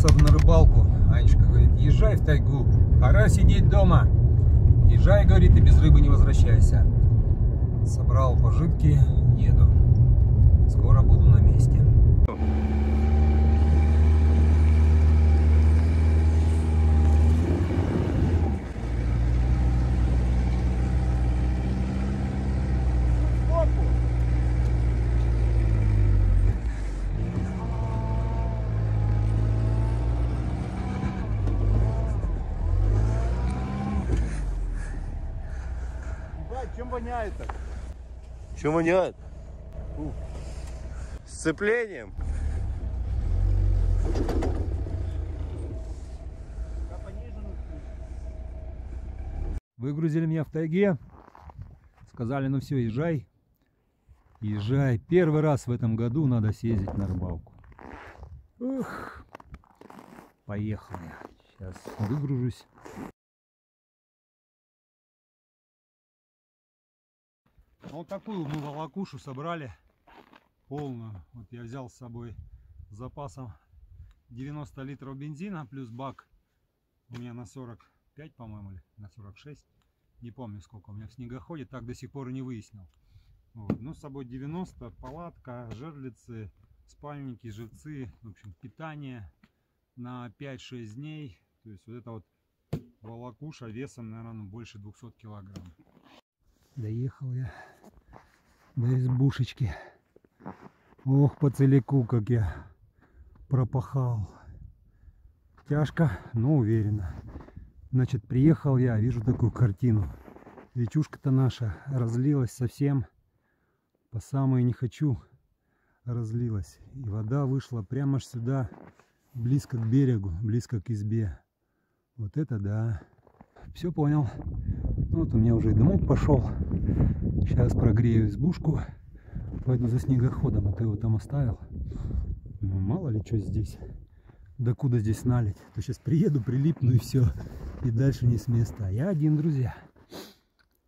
Собрался на рыбалку. Анечка говорит, езжай в тайгу. Пора сидеть дома. Езжай, говорит, и без рыбы не возвращайся. Собрал пожитки, еду. Скоро буду на месте. Чем воняет так? Чем воняет? Сцеплением. Выгрузили меня в тайге. Сказали, ну все, езжай. Езжай. Первый раз в этом году надо съездить на рыбалку. Ух. Поехал я. Сейчас выгружусь. Вот такую мы волокушу собрали. Полную. Вот я взял с собой с запасом 90 литров бензина плюс бак. У меня на 45, по-моему, или на 46. Не помню сколько у меня в снегоходе. Так до сих пор и не выяснил. Вот. Ну, с собой 90, палатка, жерлицы, спальники, живцы. В общем, питание на 5-6 дней. То есть вот это вот волокуша весом, наверное, ну, больше 200 килограмм. Доехал я до избушечки. Ох, по целику, как я пропахал. Тяжко, но уверенно. Значит, приехал я, вижу такую картину. Речушка-то наша разлилась совсем. По самое не хочу разлилась. И вода вышла прямо аж сюда, близко к берегу, близко к избе. Вот это да. Все понял. Ну, вот у меня уже и дымок пошел. Сейчас прогрею избушку. Пойду за снегоходом, а ты его там оставил. Ну, мало ли что здесь. Да куда здесь налить. То сейчас приеду, прилипну и все. И дальше не с места. Я один, друзья.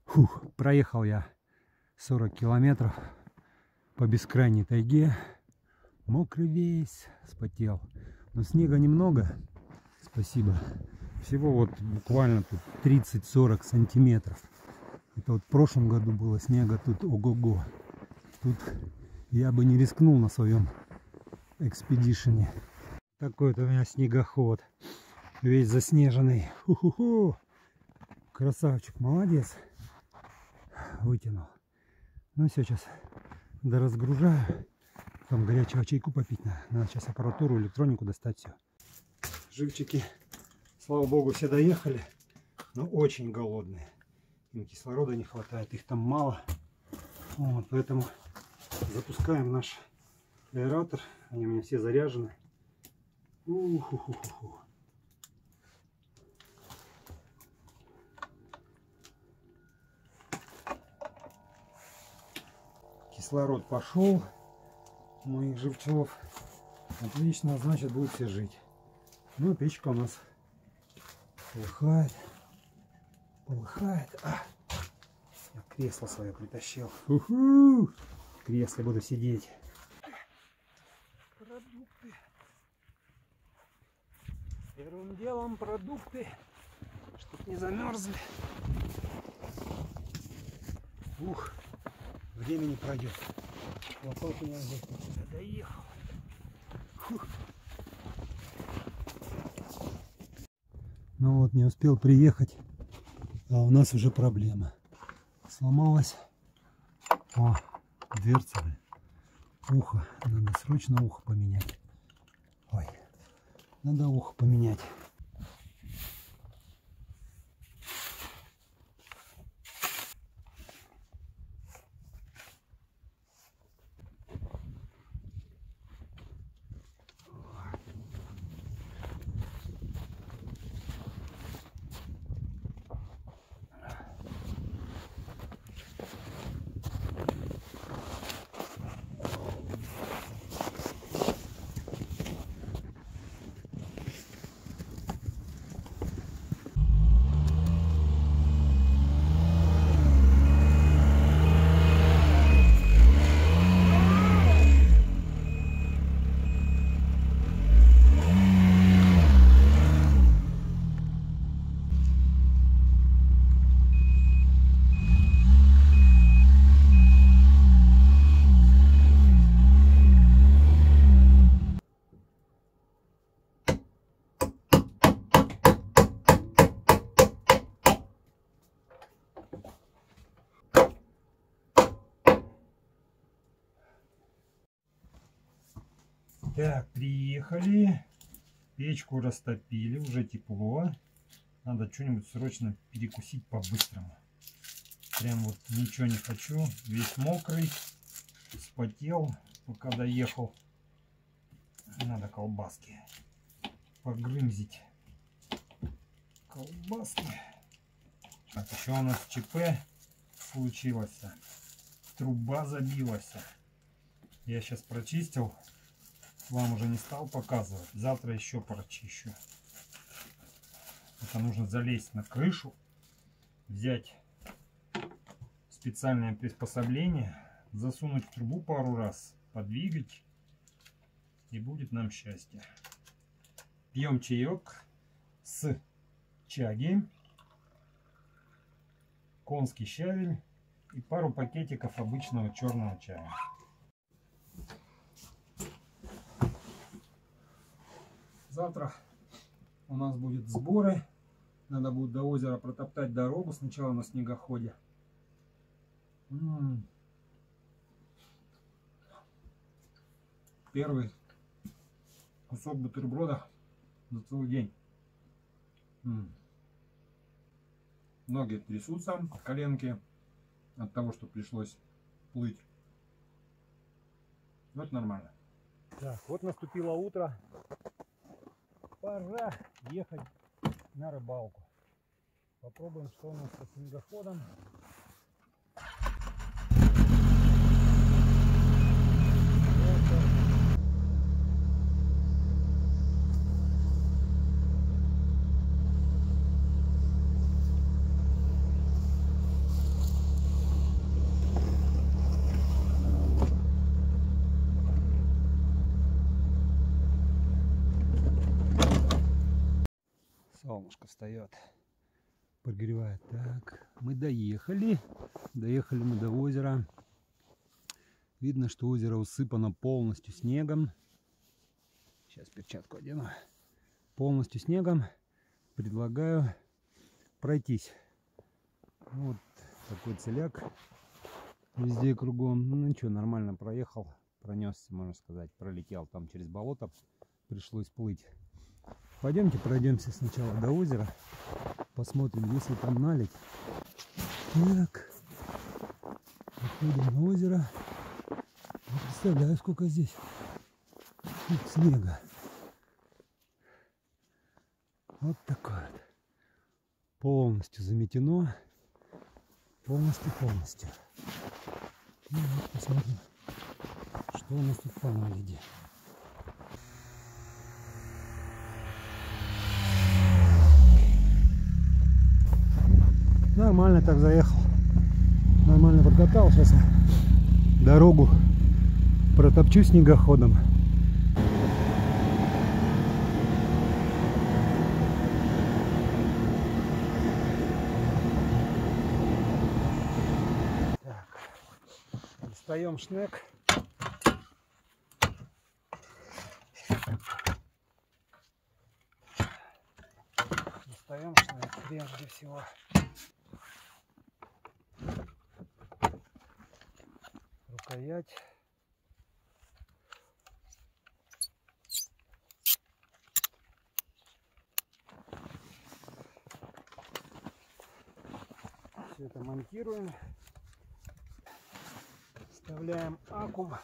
Фух, проехал я 40 километров по бескрайней тайге. Мокрый весь, спотел. Но снега немного. Спасибо. Всего вот буквально тут 30-40 сантиметров. Это вот в прошлом году было снега тут ого-го. Тут я бы не рискнул на своем экспедишене. Такой вот у меня снегоход. Весь заснеженный. Ху-ху-ху. Красавчик, молодец. Вытянул. Ну сейчас доразгружаю. Там горячего чайку попить надо. Надо сейчас аппаратуру, электронику достать все. Живчики, слава богу, все доехали. Но очень голодные. Им кислорода не хватает, их там мало. Вот, поэтому запускаем наш аэратор. Они у меня все заряжены. Уху-ху-ху-ху. Кислород пошел моих живцов. Отлично, значит будут все жить. Ну, печка у нас полыхает. Полыхает. А! Я кресло свое притащил. Уху! В кресле буду сидеть. Продукты. Первым делом продукты, чтобы не замерзли. Ух, времени пройдет. Только я здесь доехал. Фух. Ну вот, не успел приехать, а у нас уже проблема. Сломалась. О, дверца. Ухо. Надо срочно ухо поменять. Ой. Надо ухо поменять. Так, приехали. Печку растопили, уже тепло. Надо что-нибудь срочно перекусить по-быстрому. Прям вот ничего не хочу. Весь мокрый. Спотел, пока доехал. Надо колбаски погрымзить. Колбаски. Так, еще у нас ЧП случилось. Труба забилась. Я сейчас прочистил. Вам уже не стал показывать. Завтра еще прочищу. Это нужно залезть на крышу. Взять специальное приспособление. Засунуть в трубу пару раз. Подвигать. И будет нам счастье. Пьем чаек с чаги. Конский щавель и пару пакетиков обычного черного чая. Завтра у нас будет сборы. Надо будет до озера протоптать дорогу сначала на снегоходе. Первый кусок бутерброда за целый день. Ноги трясутся, коленки от того, что пришлось плыть. Это нормально. Так, вот наступило утро. Пора ехать на рыбалку. Попробуем, что у нас со снегоходом. Солнышко встает прогревает. Так мы доехали. Доехали мы до озера. Видно что озеро усыпано полностью снегом. Сейчас перчатку одену. Полностью снегом. Предлагаю пройтись. Вот такой целяк. Везде кругом. Ну ничего нормально проехал пронесся можно сказать. Пролетел там через болото. Пришлось плыть Пойдемте пройдемся сначала до озера. Посмотрим, если там налить. Так. Выходим на озеро. Не представляю, сколько здесь Тут снега. Вот такое вот. Полностью заметено. Полностью-полностью. Ну вот, посмотрим, что у нас тут по наледи. Нормально так заехал. Нормально подкатал. Сейчас дорогу протопчу снегоходом. Так. Достаем шнек. Достаем шнек прежде всего. Рукоять. Все это монтируем. Вставляем аккум.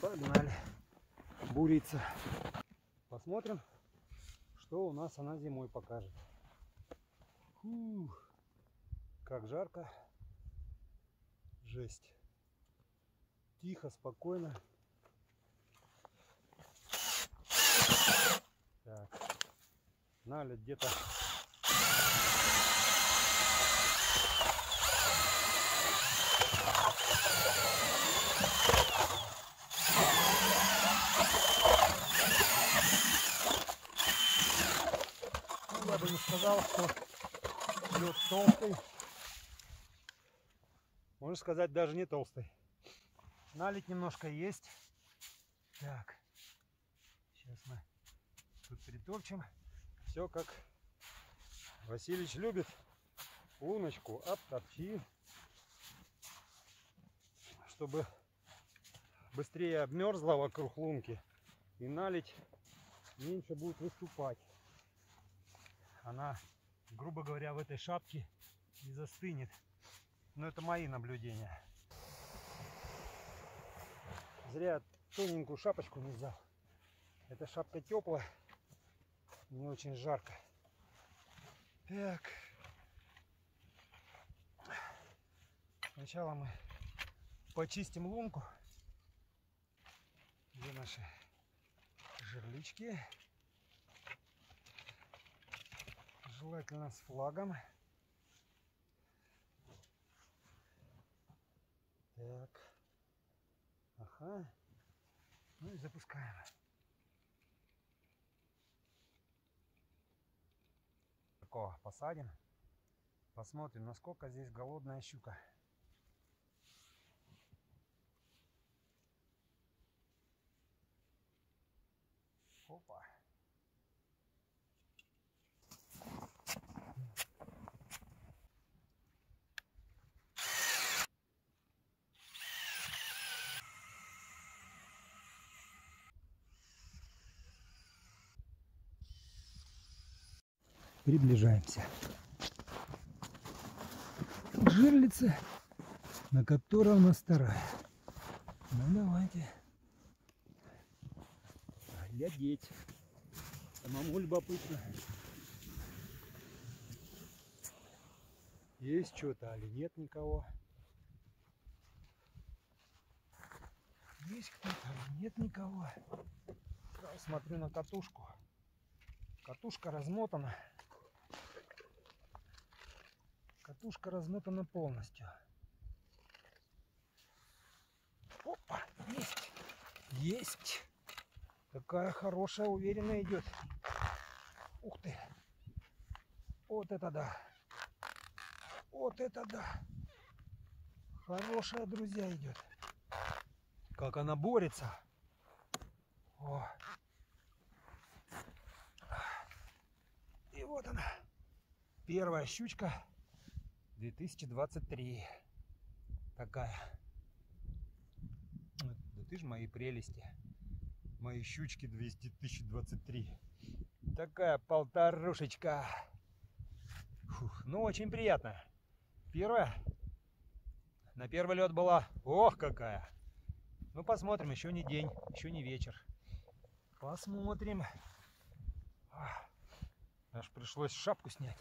Погнали буриться. Посмотрим, что у нас она зимой покажет. Фух, как жарко. Жесть. Тихо, спокойно. Так. Налит где-то Ну, я бы не сказал, что лед толстый. Можно сказать, даже не толстый. Налить немножко есть. Так. Сейчас мы тут притопчем. Все как Васильевич любит. Луночку обтопчи. чтобы быстрее обмерзла вокруг лунки и налить меньше будет выступать. Она, грубо говоря, в этой шапке и застынет. Но это мои наблюдения. Зря тоненькую шапочку не взял. Эта шапка теплая, не очень жарко. Так. Сначала мы почистим лунку. Где наши жерлички? Желательно с флагом. Так. Ага. Ну и запускаем. Такого посадим. Посмотрим, насколько здесь голодная щука. Опа. Приближаемся к жерлице, на которой у нас вторая. Ну давайте глядеть. Самому любопытно. Есть что-то, или нет никого. Есть кто-то, или нет никого. Сразу смотрю на катушку. Катушка размотана. Катушка размотана полностью. Опа, есть. Есть. Такая хорошая, уверенно идет. Ух ты. Вот это да. Вот это да. Хорошая, друзья, идет. Как она борется. О. И вот она. Первая щучка 2023. Такая. Да ты ж мои прелести. Мои щучки 200 тысяч 23. Такая полторушечка. Фух, ну, очень приятно. Первая. На первый лед была. Ох, какая. Ну, посмотрим. Еще не день, еще не вечер. Посмотрим. Аж пришлось шапку снять.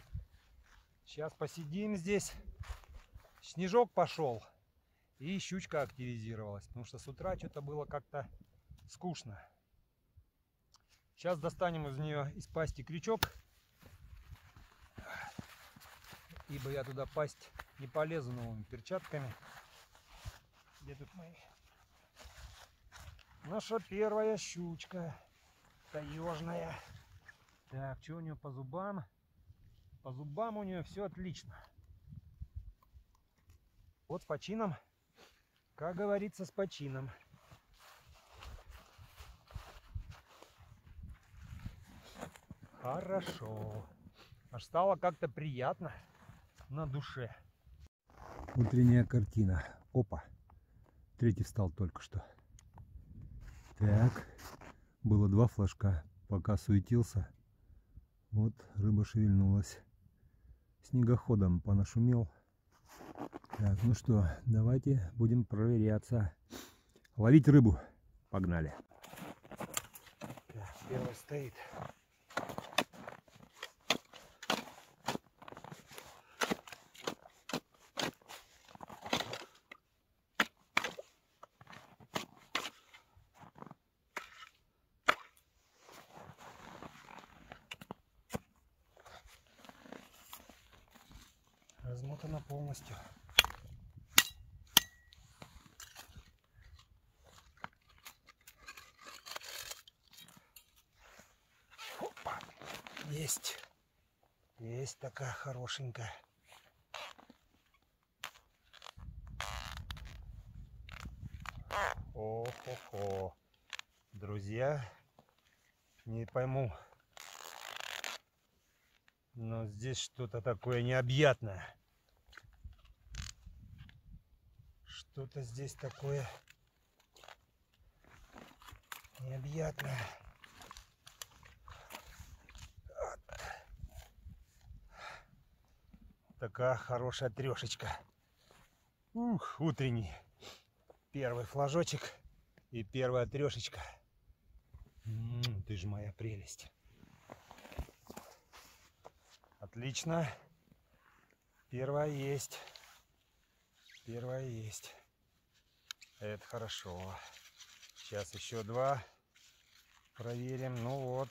Сейчас посидим здесь. Снежок пошел. И щучка активизировалась. Потому что с утра что-то было как-то скучно. Сейчас достанем из нее из пасти крючок. Ибо я туда пасть не полезу новыми перчатками. Где тут мои? Наша первая щучка. Таежная. Так, что у нее по зубам? По зубам у нее все отлично. Вот с почином. Как говорится, с почином. Хорошо. Аж стало как-то приятно на душе. Утренняя картина. Опа. Третий встал только что. Так. Было два флажка. Пока суетился. Вот рыба шевельнулась. Снегоходом понашумел. Так, ну что, давайте будем проверяться. Ловить рыбу. Погнали. Первый стоит. Размотана полностью. Опа. Есть. Есть такая хорошенькая. О-хо-хо. Друзья, не пойму, но здесь что-то такое необъятное. Что-то здесь такое необъятное. Вот. Такая хорошая трешечка. Ух, утренний. Первый флажочек и первая трешечка. М, ты же моя прелесть. Отлично. Первая есть. Первая есть. Это хорошо. Сейчас еще два проверим. Ну вот.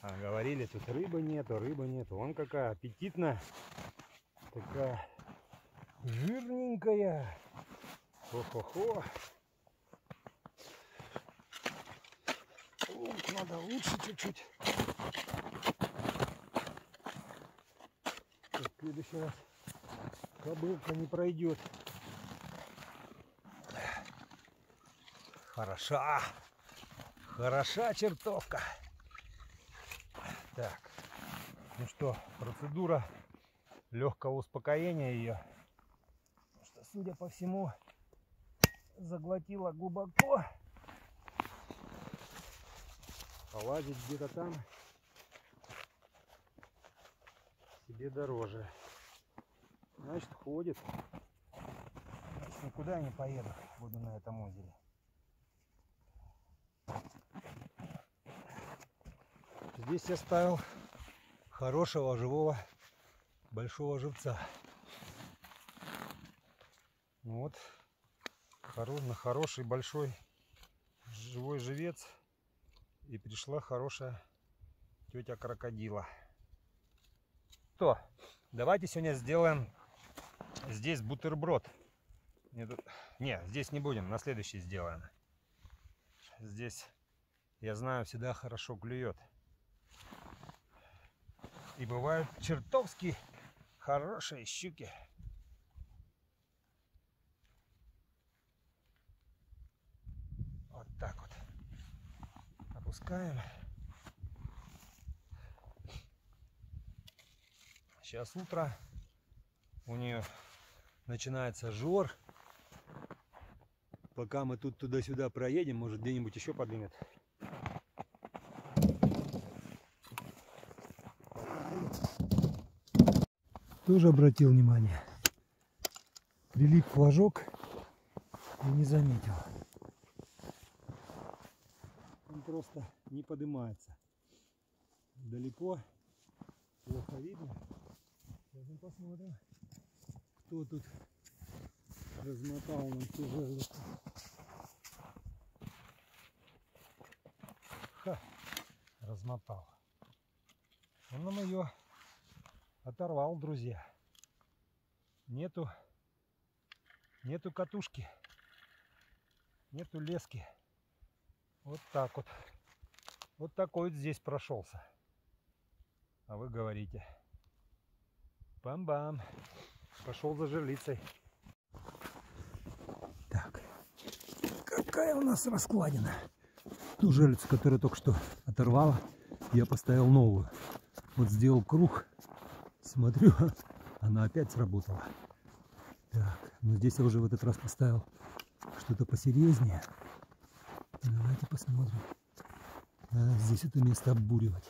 А, говорили, тут рыбы нету, рыбы нету. Вон какая аппетитная. Такая жирненькая. Хо-хо-хо. Лук надо лучше чуть-чуть. В следующий раз кобылка не пройдет. Хороша. Хороша чертовка. Так. Ну что, процедура легкого успокоения ее. Что, судя по всему, заглотила глубоко. Полазить где-то там себе дороже. Значит, ходит. Значит, никуда не поеду. Буду на этом озере. Здесь я ставил хорошего, живого, большого живца. Вот. Хоро- На хороший, большой, живой живец. И пришла хорошая тетя крокодила. Что? Давайте сегодня сделаем здесь бутерброд. Не, тут- не, здесь не будем, на следующий сделаем. Здесь, я знаю, всегда хорошо клюет. И бывают чертовски хорошие щуки. Вот так вот. Опускаем. Сейчас утро. У нее начинается жор. Пока мы тут туда-сюда проедем, может где-нибудь еще подвинет. Тоже обратил внимание. Прилип флажок и не заметил. Он просто не поднимается. Далеко, плохо видно. Сейчас мы посмотрим, кто тут размотал нам всю жерлицу. Ха, размотал. Он нам ее оторвал, друзья. Нету, нету катушки, нету лески. Вот так вот. Вот такой вот здесь прошелся. А вы говорите. Бам-бам. Пошел за жерлицей. Так. Какая у нас раскладина. Ту жерлицу, которую только что оторвала, я поставил новую. Вот сделал круг. Смотрю, она опять сработала. Так, ну здесь я уже в этот раз поставил что-то посерьезнее. Давайте посмотрим. Надо здесь это место оббуривать.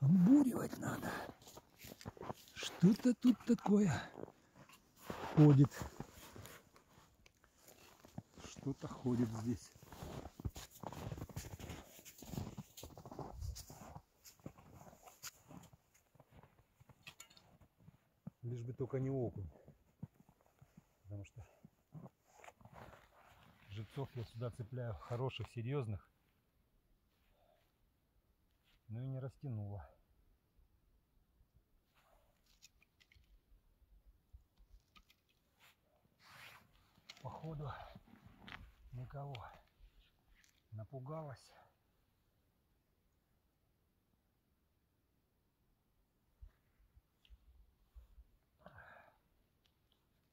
Оббуривать надо. Что-то тут такое ходит. Что-то ходит здесь. Лишь бы только не окунь. Потому что жильцов я сюда цепляю хороших, серьезных. Ну и не растянуло. Походу никого. Напугалась.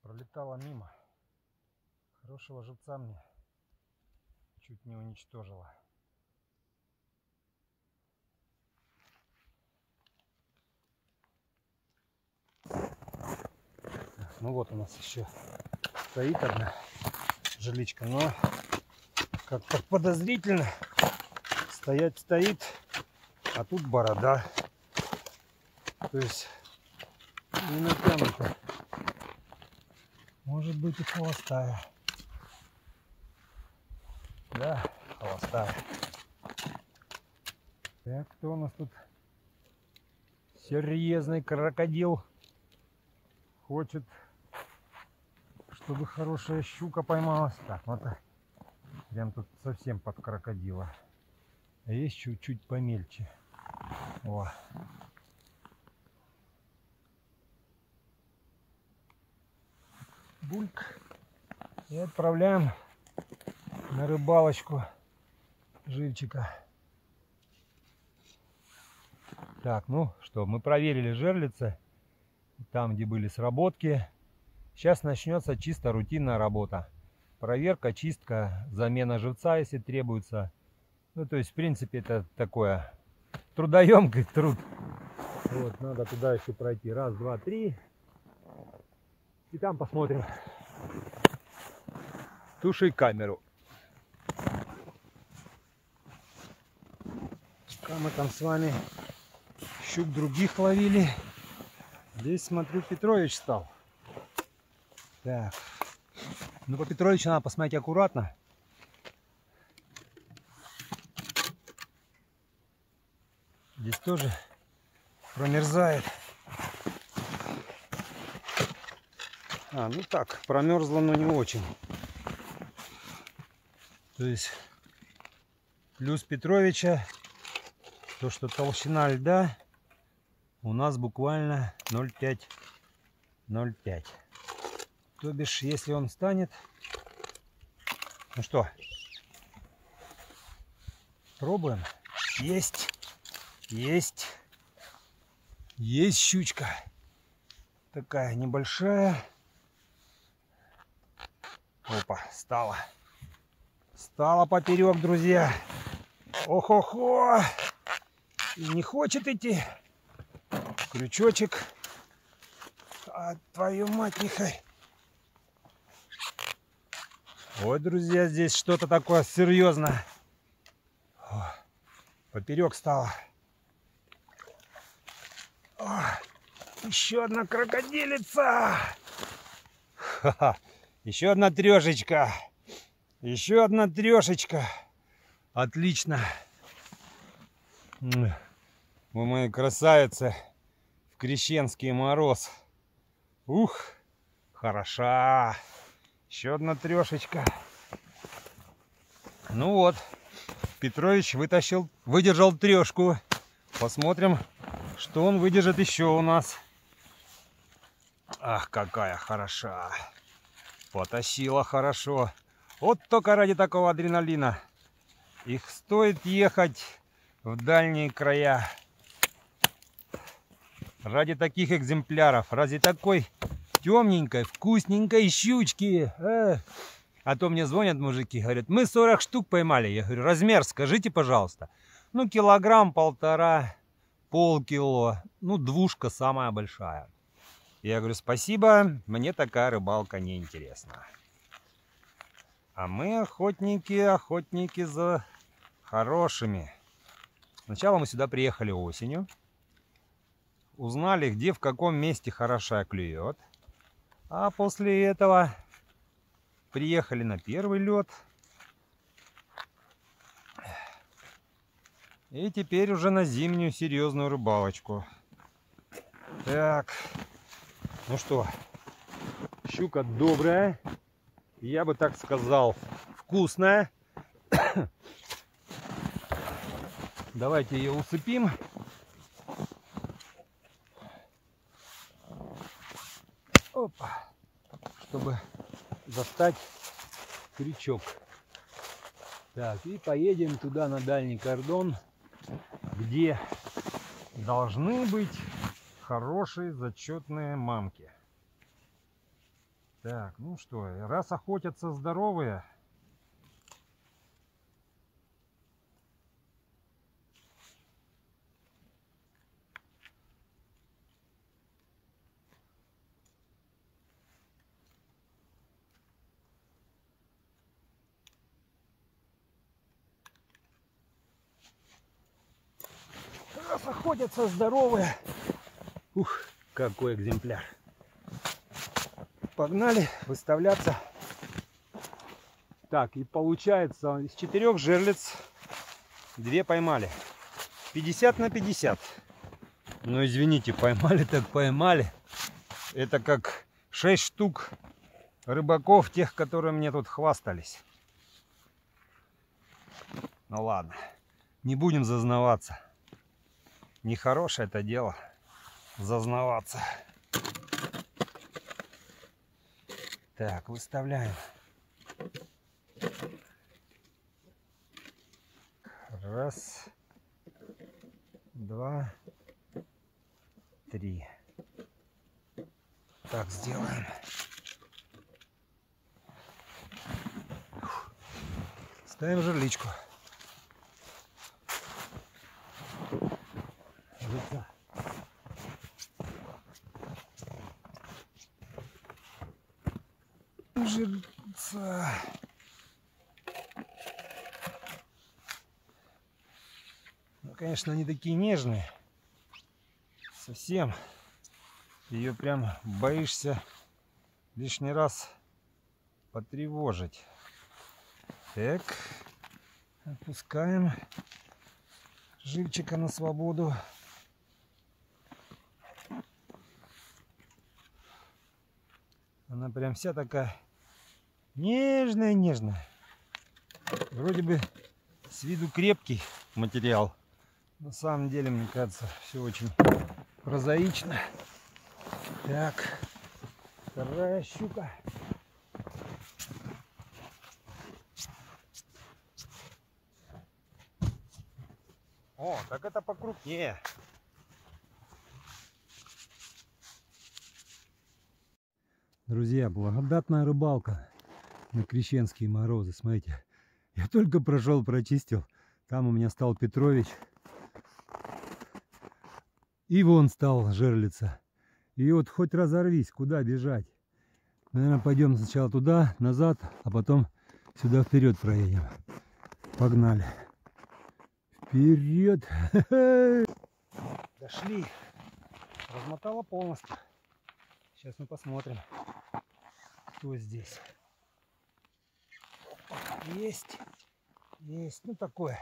Пролетала мимо. Хорошего живца мне чуть не уничтожила. Ну вот у нас еще стоит одна жиличка, но как-то подозрительно. Стоять стоит, а тут борода. То есть не натянута. Может быть и холостая. Да, холостая. Так, кто у нас тут? Серьезный крокодил. Хочет, чтобы хорошая щука поймалась. Так, вот прям тут совсем под крокодила. А есть чуть-чуть помельче. О. Бульк. И отправляем на рыбалочку живчика. Так, ну что, мы проверили жерлицы, там, где были сработки. Сейчас начнется чисто рутинная работа. Проверка, чистка, замена живца, если требуется. Ну, то есть, в принципе, это такое трудоемкий труд. Вот, надо туда еще пройти. Раз, два, три. И там посмотрим. Туши камеру. Пока мы там с вами щук других ловили. Здесь, смотрю, Петрович стал. Так. Ну, по Петровичу надо посмотреть аккуратно. Здесь тоже промерзает. А, ну так, промерзло, но не очень. То есть плюс Петровича, то что толщина льда у нас буквально 0,5 0,5 то бишь если он станет ну что пробуем. Есть есть есть щучка такая небольшая опа стала стала поперек друзья ох-охо и не хочет идти крючочек. А твою мать, нехай. Ой, друзья, здесь что-то такое серьезное. О, поперек стало. О, еще одна крокодилица. Ха-ха. Еще одна трешечка. Еще одна трешечка. Отлично. Вы мои красавицы крещенский мороз. Ух, хороша. Еще одна трешечка. Ну вот, Петрович вытащил, выдержал трешку. Посмотрим, что он выдержит еще у нас. Ах, какая хороша. Потащила хорошо. Вот только ради такого адреналина. Их стоит ехать в дальние края ради таких экземпляров, ради такой темненькой, вкусненькой щучки. А, то мне звонят мужики, говорят, мы 40 штук поймали. Я говорю, размер скажите, пожалуйста. Ну, килограмм, полтора, полкило. Ну, двушка самая большая. Я говорю, спасибо, мне такая рыбалка не интересна. А мы охотники, охотники за хорошими. Сначала мы сюда приехали осенью узнали, где в каком месте хороша клюет. А после этого приехали на первый лед. И теперь уже на зимнюю серьезную рыбалочку. Так, ну что, щука добрая, я бы так сказал, вкусная. Давайте ее усыпим. Опа. Чтобы достать крючок. Так, и поедем туда на дальний кордон, где должны быть хорошие, зачетные мамки. Так, ну что, раз охотятся здоровые, раз охотятся здоровые, Ух, какой экземпляр. Погнали выставляться. Так, и получается из четырех жерлиц две поймали. 50 на 50. Ну извините, поймали так поймали. Это как 6 штук рыбаков, тех, которые мне тут хвастались. Ну ладно, не будем зазнаваться. Нехорошее это дело зазнаваться. Так, выставляем. Раз, два, три. Так, сделаем. Ставим жерличку. Конечно, они такие нежные. Совсем. Ее прям боишься лишний раз потревожить. Так, отпускаем живчика на свободу. Она прям вся такая нежная-нежная. Вроде бы с виду крепкий материал. На самом деле, мне кажется, все очень прозаично. Так, вторая щука. О, так это покрупнее. Друзья, благодатная рыбалка на крещенские морозы. Смотрите, я только прошел, прочистил. Там у меня стал Петрович. И вон стал жерлица. И вот хоть разорвись, куда бежать. Наверное, пойдем сначала туда, назад, а потом сюда вперед проедем. Погнали. Вперед! Дошли. Размотала полностью. Сейчас мы посмотрим, что здесь. Есть. Есть. Ну такое.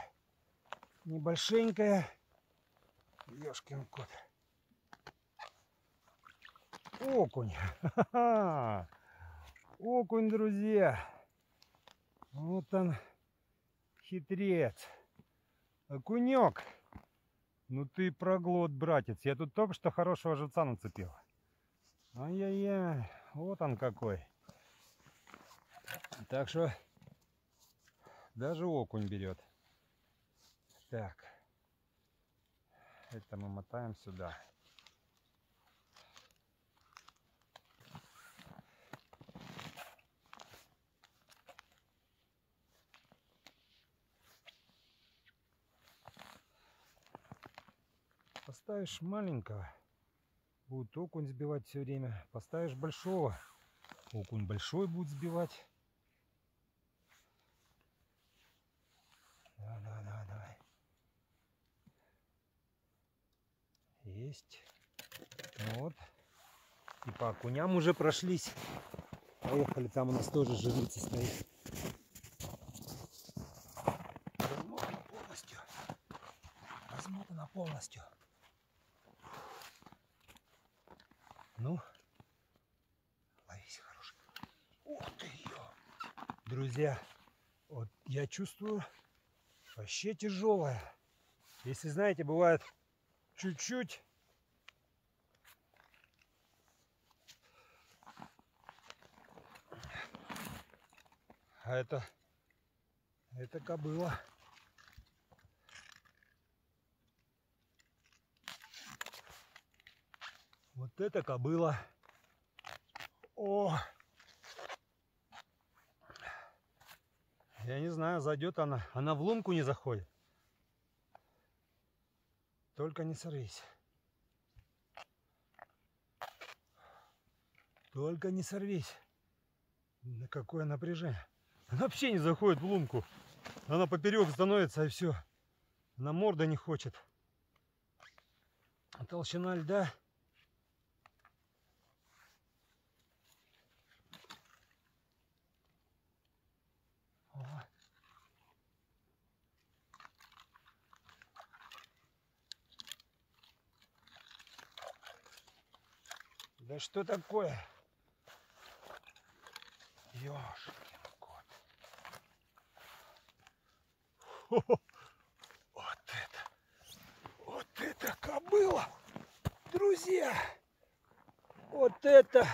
Небольшенькое. Ёшкин кот. Окунь. Окунь, друзья. Вот он, хитрец. Окунек. Ну ты проглот, братец. Я тут только что хорошего живца нацепил. Ай-яй-яй. Вот он какой. Так что даже окунь берет. Так. Это мы мотаем сюда. Поставишь маленького, будет окунь сбивать все время. Поставишь большого, окунь большой будет сбивать. Давай, давай, давай, давай. Есть. Ну вот. И по окуням уже прошлись. Поехали, там у нас тоже жрица стоит. Размотана полностью. Размотана полностью. Ну, ловись хороший. Ух ты ее. Друзья, вот я чувствую вообще тяжелая. Если знаете, бывает чуть-чуть А это, это кобыла. Вот это кобыла. О! Я не знаю, зайдет она. Она в лунку не заходит. Только не сорвись. Только не сорвись. На какое напряжение. Она вообще не заходит в лунку. Она поперек становится и все. Она морда не хочет. толщина льда. Да что такое? Ёшкин Вот это, вот это кобыла, друзья. Вот это.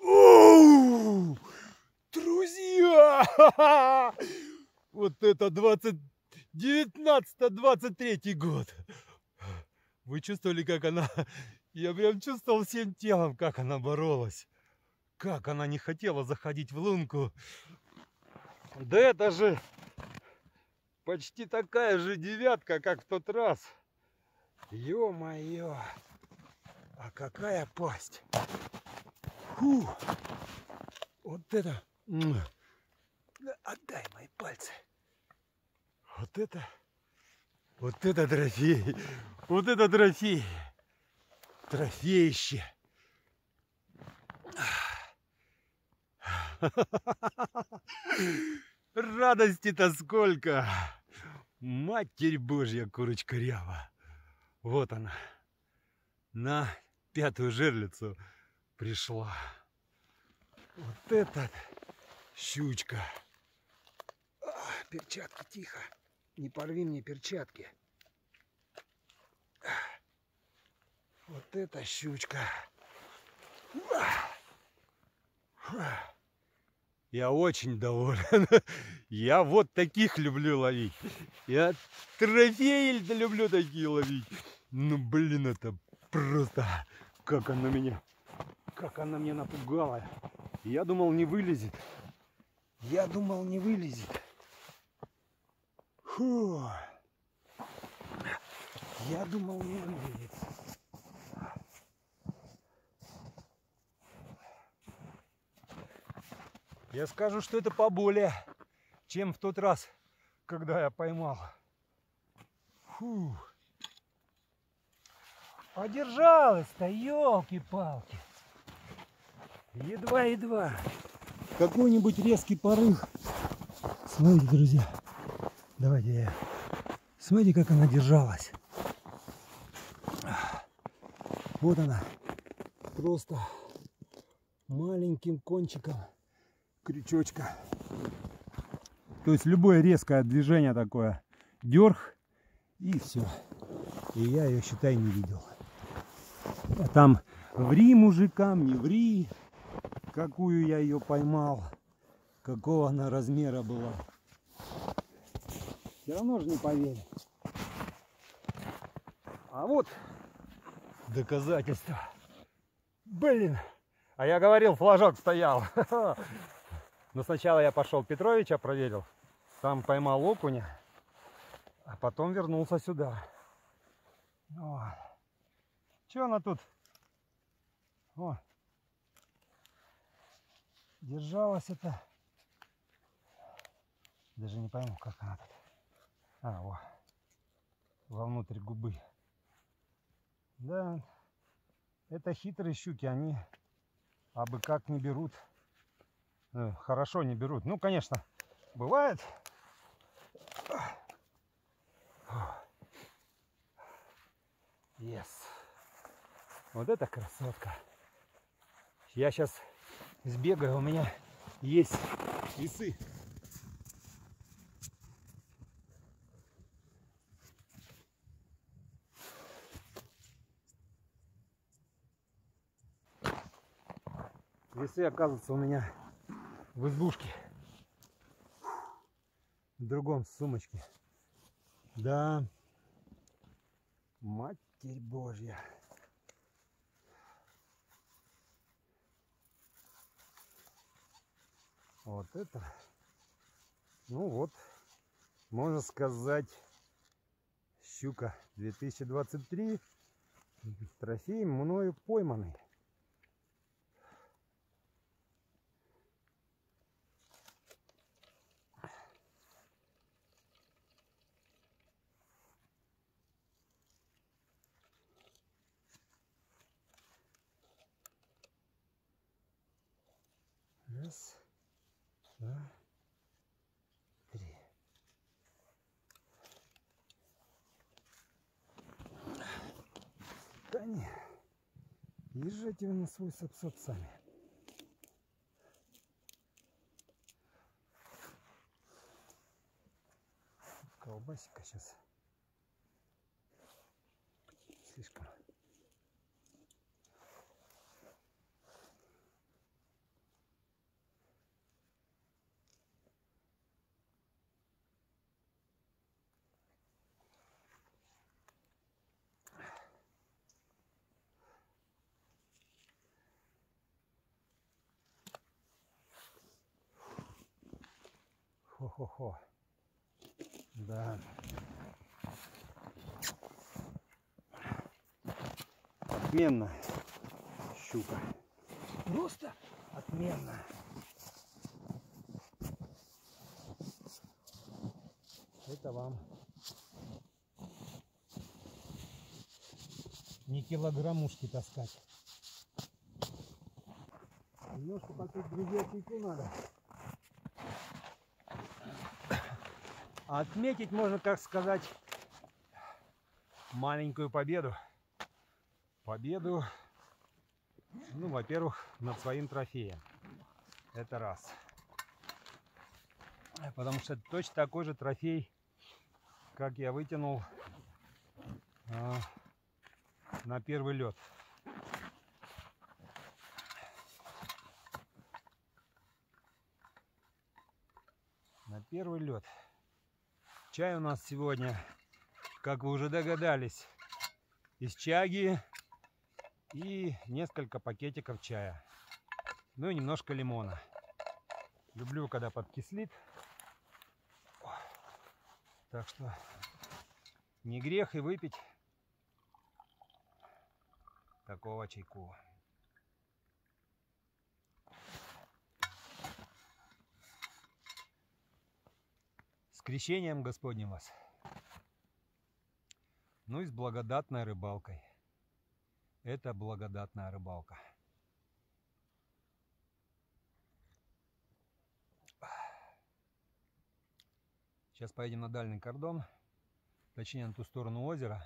Оу! Друзья! Вот это 20... 19-23 год. Вы чувствовали, как она... Я прям чувствовал всем телом, как она боролась. Как она не хотела заходить в лунку. Да это же почти такая же девятка, как в тот раз. Ё-моё! А какая пасть! Фу! Вот это... Отдай мои пальцы. Вот это... Вот это трофей! Вот это трофей! Трофеище! Радости-то сколько! Матерь Божья, курочка рява! Вот она, на пятую жерлицу пришла. Вот этот щучка. А, перчатки, тихо. Не порви мне перчатки. Вот эта щучка. Я очень доволен. Я вот таких люблю ловить. Я трофеи люблю такие ловить. Ну, блин, это просто... Как она меня... Как она меня напугала. Я думал, не вылезет. Я думал, не вылезет. Фу. Я думал, не вылезет. Я скажу, что это поболее, чем в тот раз, когда я поймал. Фу. Одержалась-то, елки-палки. Едва-едва. Какой-нибудь резкий порыв. Смотрите, друзья. Давайте я... Смотрите, как она держалась. Вот она. Просто маленьким кончиком крючочка. То есть любое резкое движение такое. Дерг и все. И я ее, считай, не видел. А там ври мужикам, не ври. Какую я ее поймал. Какого она размера была. Все равно же не поверил. А вот доказательство. Блин. А я говорил, флажок стоял. Но сначала я пошел Петровича проверил. Там поймал окуня. А потом вернулся сюда. Че она тут? О. Держалась это. Даже не пойму, как она тут. А, во. Вовнутрь губы. Да, это хитрые щуки, они абы как не берут. Э, Хорошо не берут. Ну, конечно, бывает. Yes. Вот это красотка. Я сейчас сбегаю, у меня есть весы. Весы, оказывается, у меня в избушке. В другом сумочке. Да. Матерь Божья. Вот это. Ну вот, можно сказать, щука 2023. Трофей мною пойманный. Раз, два, три. Да не, езжайте вы на свой сапсап сами. Колбасика сейчас слишком. Хо-хо-хо. Да. Отменно. Щука. Просто отменно. Это вам не килограммушки таскать. Немножко попить, друзья, чайку надо. Отметить можно, так сказать, маленькую победу. Победу, ну, во-первых, над своим трофеем. Это раз. Потому что это точно такой же трофей, как я вытянул а, на первый лед. На первый лед. Чай у нас сегодня, как вы уже догадались, из чаги и несколько пакетиков чая. Ну и немножко лимона. Люблю, когда подкислит. Так что не грех и выпить такого чайку. С крещением Господним вас. Ну и с благодатной рыбалкой. Это благодатная рыбалка. Сейчас поедем на дальний кордон, точнее на ту сторону озера.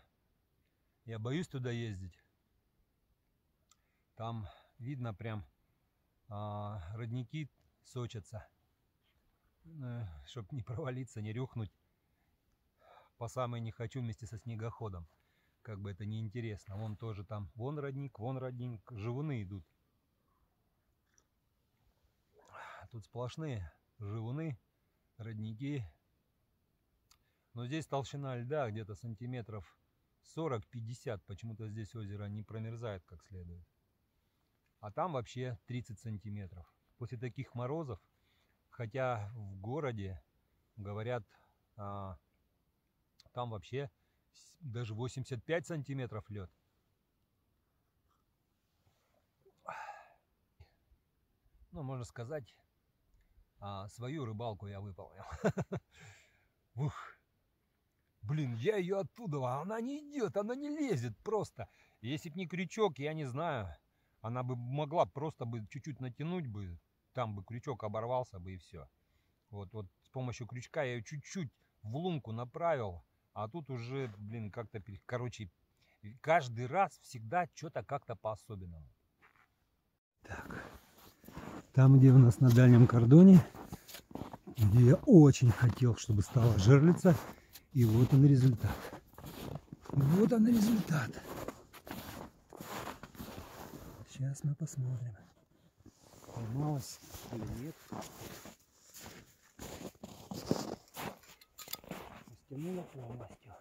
Я боюсь туда ездить. Там видно прям а, родники сочатся. Чтобы не провалиться, не рюхнуть. По самой не хочу вместе со снегоходом. Как бы это не интересно. Вон тоже там, вон родник, вон родник. Живуны идут. Тут сплошные живуны, родники. Но здесь толщина льда где-то сантиметров 40-50. Почему-то здесь озеро не промерзает как следует. А там вообще 30 сантиметров. После таких морозов, хотя в городе, говорят, а, там вообще даже 85 сантиметров лед. Ну, можно сказать, а, свою рыбалку я выполнил. Ух. Блин, я ее оттуда, а она не идет, она не лезет просто. Если б не крючок, я не знаю, она бы могла просто бы чуть-чуть натянуть бы, там бы крючок оборвался бы и все. Вот, вот с помощью крючка я ее чуть-чуть в лунку направил, а тут уже, блин, как-то, короче, каждый раз всегда что-то как-то по-особенному. Так, там, где у нас на дальнем кордоне, где я очень хотел, чтобы стала жерлица, и вот он результат. Вот он результат. Сейчас мы посмотрим, поймалась или нет. Стянула полностью.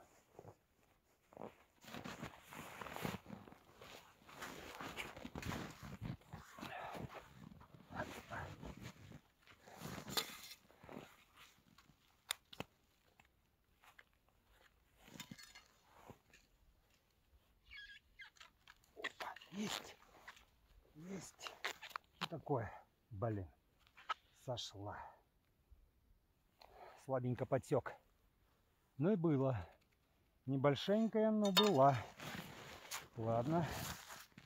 Есть. Есть. Что такое? Блин. Сошла. Слабенько подсек. Ну и было. Небольшенькая, но была. Ладно.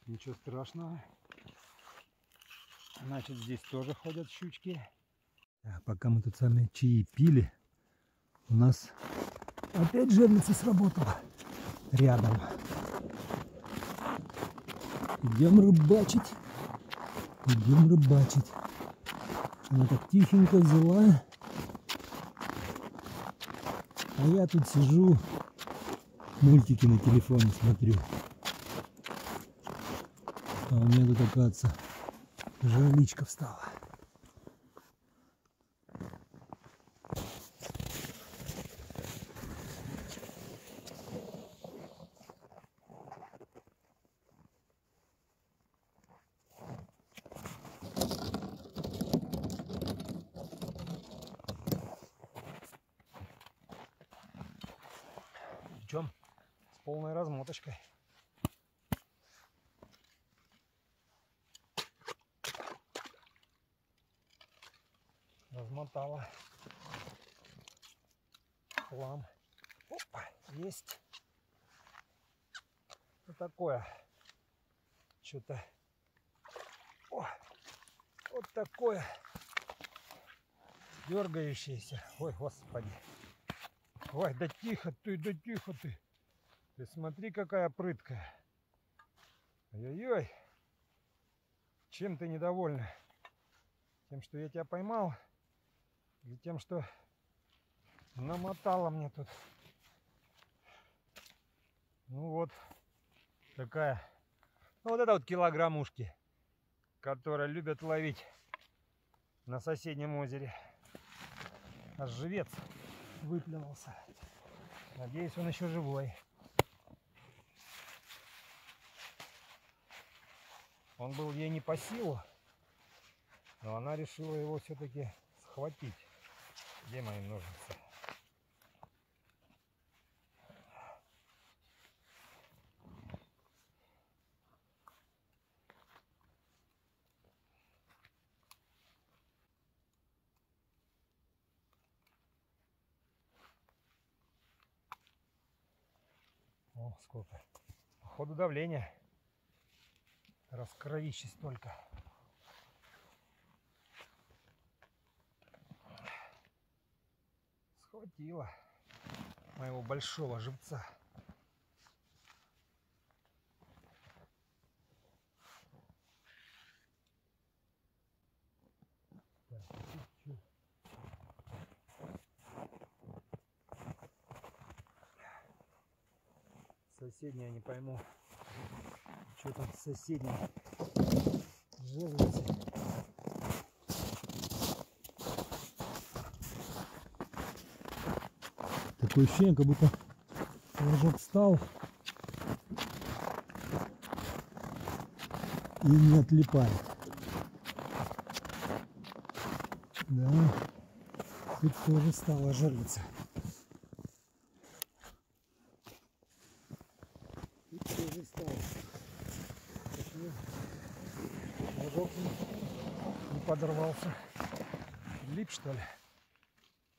Ничего страшного. Значит, здесь тоже ходят щучки. Пока мы тут сами чаи пили, у нас опять жерлица сработала рядом. Идем рыбачить. Идем рыбачить. Она так тихенько взяла. А я тут сижу, мультики на телефоне смотрю. А у меня тут, оказывается, жерличка встала. Идем с полной размоточкой. Размотала. Хлам. Опа, есть. Что такое? Что-то... О, вот такое дергающееся. Ой, господи. Ой, да тихо ты, да тихо ты. Ты смотри, какая прыткая. Ой-ой-ой. Чем ты недовольна? Тем, что я тебя поймал? Или тем, что намотала мне тут? Ну вот, такая. Ну вот это вот килограммушки, которые любят ловить на соседнем озере. Аж живец выплюнулся. Надеюсь, он еще живой. Он был ей не по силу, но она решила его все-таки схватить. Где мои ножницы? О, сколько. Походу давление. Раз кровище столько. Схватила моего большого живца. Так, чуть-чуть. Соседняя не пойму. Что там соседняя? Жерлицы. Такое ощущение, как будто ложок встал и не отлипает. Да, тут тоже стала жерлица. Тут тоже стало. Почему ложок не, не подорвался? Прилип что ли?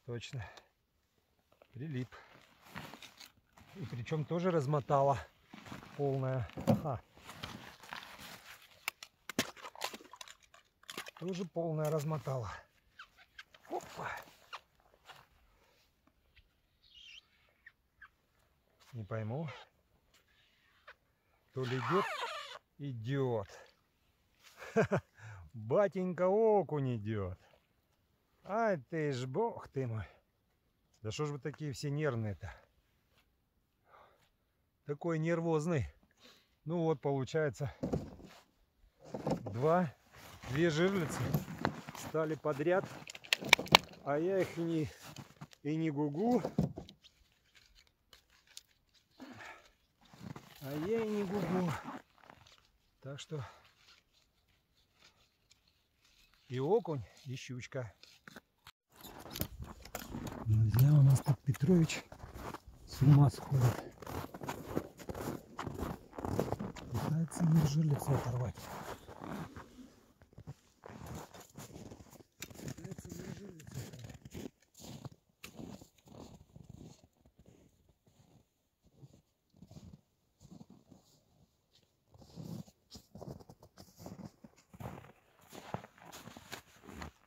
Точно. Прилип. И причем тоже размотала полная. Ага. Тоже полная размотала. Опа. Не пойму. То ли идет, идет. Батенька окунь идет. Ай ты ж бог ты мой. Да что ж вы такие все нервные-то? Такой нервозный. Ну вот, получается, два, две жерлицы стали подряд, а я их и не, и не гугу. А я и не гугу. Так что и окунь, и щучка. Друзья, у нас тут Петрович с ума сходит. Пытается жерлицу оторвать.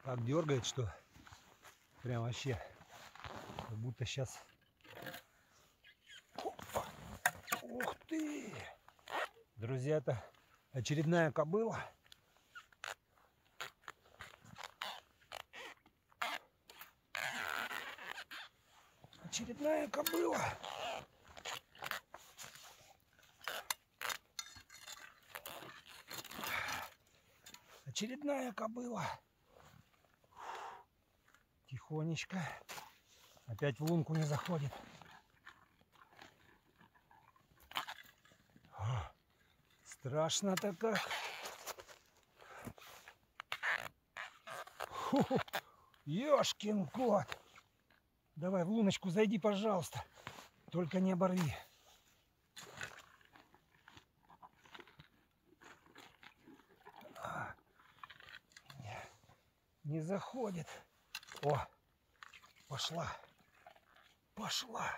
так дергает, что прям вообще как будто сейчас... Ух ты! Друзья, это очередная кобыла. Очередная кобыла. Очередная кобыла. Тихонечко. Опять в лунку не заходит. О, Страшно-то как. Фу, Ёшкин кот. Давай в луночку зайди, пожалуйста. Только не оборви. А, Не заходит. О, пошла. Пошла.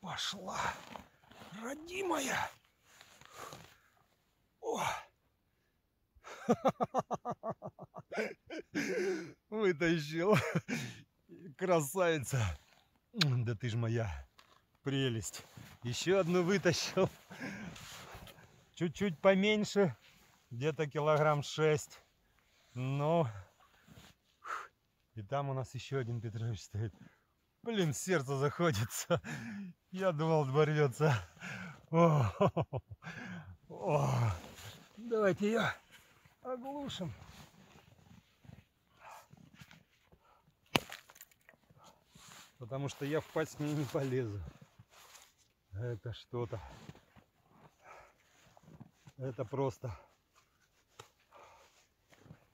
Пошла. Родимая. О. Вытащил. Красавица. Да ты ж моя прелесть. Еще одну вытащил. Чуть-чуть поменьше. Где-то килограмм шесть. Но... И там у нас еще один Петрович стоит. Блин, сердце заходится. Я думал, ворвется. О, о. Давайте ее оглушим. Потому что я в пасть к ней не полезу. Это что-то. Это просто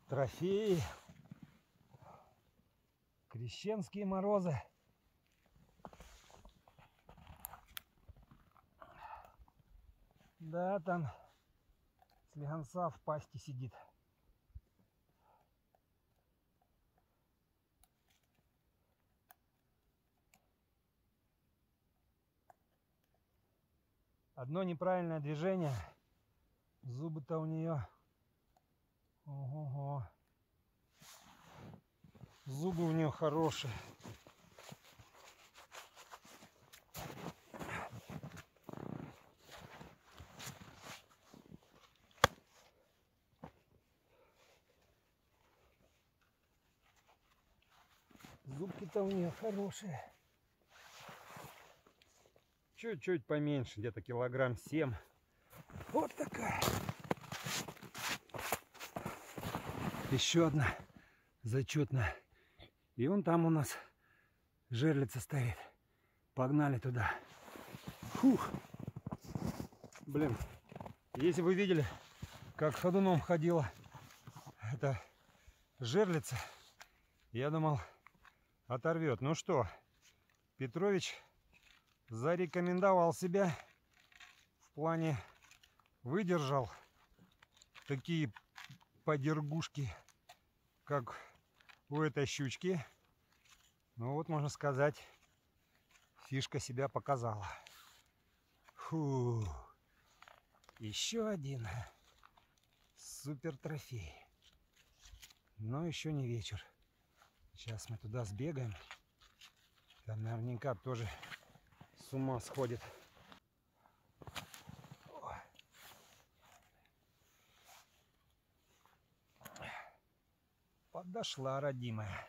трофеи. Крещенские морозы. Да, там слегонца в пасти сидит. Одно неправильное движение. Зубы-то у нее. Ого-го. Зубы у нее хорошие. Зубки-то у нее хорошие. Чуть-чуть поменьше, где-то килограмм 7. Вот такая. Еще одна зачетная. И вон там у нас жерлица стоит. Погнали туда. Фух. Блин, если вы видели, как ходуном ходила эта жерлица, я думал, оторвет. Ну что, Петрович зарекомендовал себя в плане выдержал такие подергушки, как у этой щучки. Ну вот, можно сказать, фишка себя показала. Фу. Еще один супер трофей. Но еще не вечер. Сейчас мы туда сбегаем. Там наверняка тоже с ума сходит. Подошла, родимая.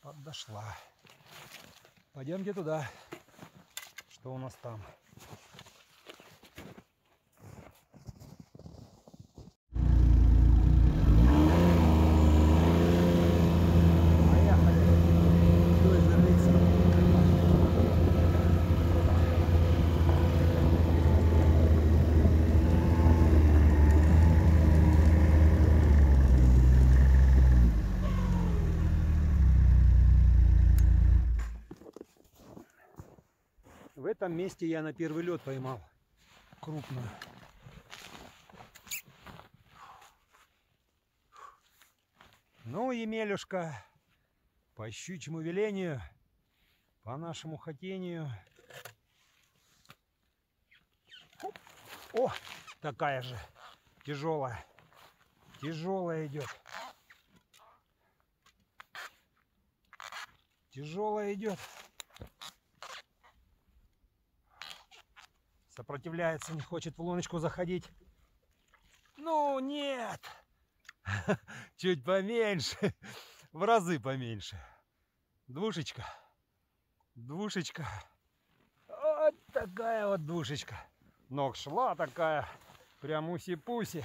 Подошла. Пойдемте туда. Что у нас там? Поехали. Вдоль границы. В этом месте я на первый лед поймал крупную. Ну, Емелюшка, по щучьему велению, по нашему хотению. О, такая же тяжелая, Тяжелая идет. Тяжелая идет. Сопротивляется, не хочет в луночку заходить. Ну, нет. Чуть поменьше. В разы поменьше. Двушечка. Двушечка. Вот такая вот двушечка. Ног шла такая. Прям уси-пуси.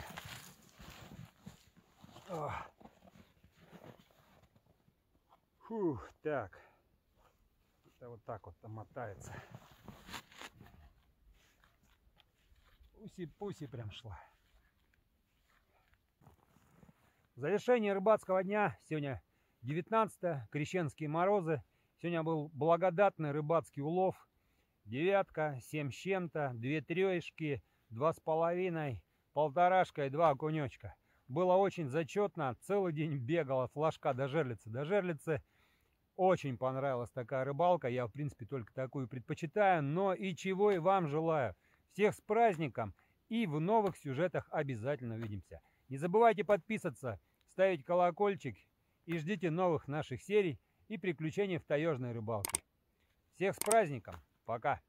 Фух, так. Это вот так вот там мотается. Уси-пуси прям шла. Завершение рыбацкого дня сегодня 19 крещенские морозы. Сегодня был благодатный рыбацкий улов. Девятка, семь с чем-то, две трешки, два с половиной, полторашка и два окунечка. Было очень зачетно. Целый день бегал от флажка до жерлицы. До жерлицы очень понравилась такая рыбалка. Я, в принципе, только такую предпочитаю. Но и чего и вам желаю. Всех с праздником. И в новых сюжетах обязательно увидимся. Не забывайте подписываться, ставить колокольчик и ждите новых наших серий и приключений в таежной рыбалке. Всех с праздником! Пока!